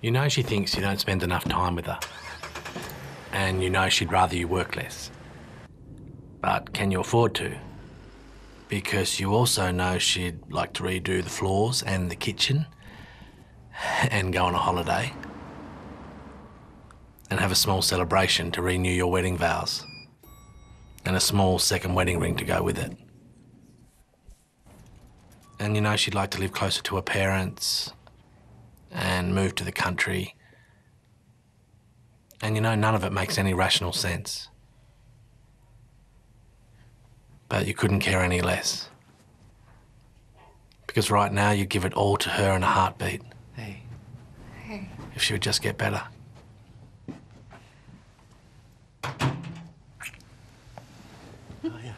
You know she thinks you don't spend enough time with her. And you know she'd rather you work less. But can you afford to? Because you also know she'd like to redo the floors and the kitchen and go on a holiday and have a small celebration to renew your wedding vows and a small second wedding ring to go with it. And you know she'd like to live closer to her parents and move to the country. And you know, none of it makes any rational sense. But you couldn't care any less. Because right now you'd give it all to her in a heartbeat. Hey. Hey. If she would just get better. oh, yeah.